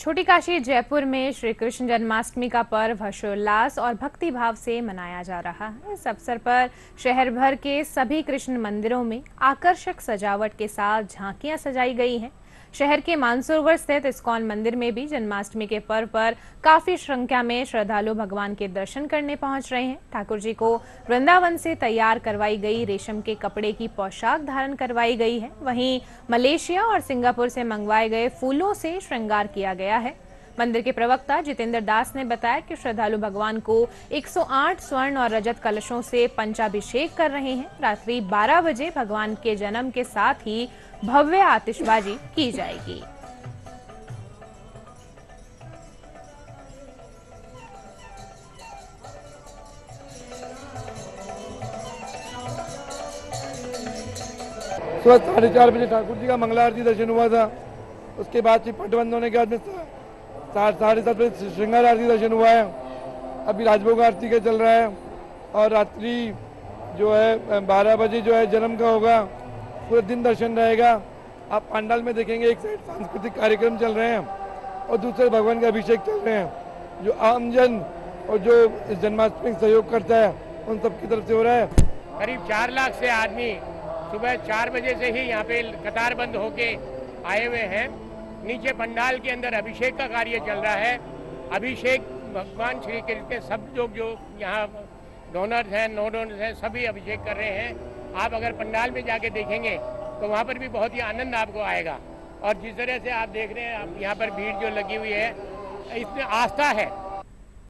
छोटी काशी जयपुर में श्री कृष्ण जन्माष्टमी का पर्व हर्षोल्लास और भक्ति भाव से मनाया जा रहा है। इस अवसर पर शहर भर के सभी कृष्ण मंदिरों में आकर्षक सजावट के साथ झांकियाँ सजाई गई हैं। शहर के मानसरोवर स्थित इस्कॉन मंदिर में भी जन्माष्टमी के पर्व पर काफ़ी संख्या में श्रद्धालु भगवान के दर्शन करने पहुँच रहे हैं। ठाकुर जी को वृंदावन से तैयार करवाई गई रेशम के कपड़े की पोशाक धारण करवाई गई है। वहीं मलेशिया और सिंगापुर से मंगवाए गए फूलों से श्रृंगार किया गया है। मंदिर के प्रवक्ता जितेंद्र दास ने बताया कि श्रद्धालु भगवान को 108 स्वर्ण और रजत कलशों से पंचाभिषेक कर रहे हैं। रात्रि 12 बजे भगवान के जन्म के साथ ही भव्य आतिशबाजी की जाएगी। सुबह साढ़े चार बजे ठाकुर जी का मंगला आरती दर्शन हुआ था। उसके बाद फिर पट बंद होने के सा- साढ़े सात बजे श्रृंगार आरती दर्शन हुआ है। अभी राजभोग आरती का चल रहा है और रात्रि जो है बारह बजे जो है जन्म का होगा। पूरे दिन दर्शन रहेगा। आप पंडाल में देखेंगे एक साइड सांस्कृतिक कार्यक्रम चल रहे हैं और दूसरे भगवान का अभिषेक चल रहे हैं। जो आमजन और जो इस जन्माष्टमी सहयोग करता है, उन सबकी तरफ़ से हो रहा है। करीब चार लाख से आदमी सुबह चार बजे से ही यहाँ पे कतार बंद होके आए हुए हैं। नीचे पंडाल के अंदर अभिषेक का कार्य चल रहा है। अभिषेक भगवान श्री कृष्ण के सब जो जो यहाँ डोनर्स हैं नो डोनर्स हैं, सभी अभिषेक कर रहे हैं। आप अगर पंडाल में जाके देखेंगे तो वहाँ पर भी बहुत ही आनंद आपको आएगा। और जिस तरह से आप देख रहे हैं, आप यहाँ पर भीड़ जो लगी हुई है, इसमें आस्था है।